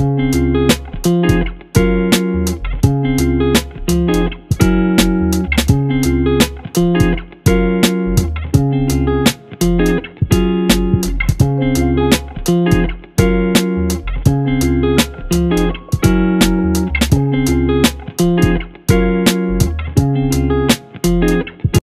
Música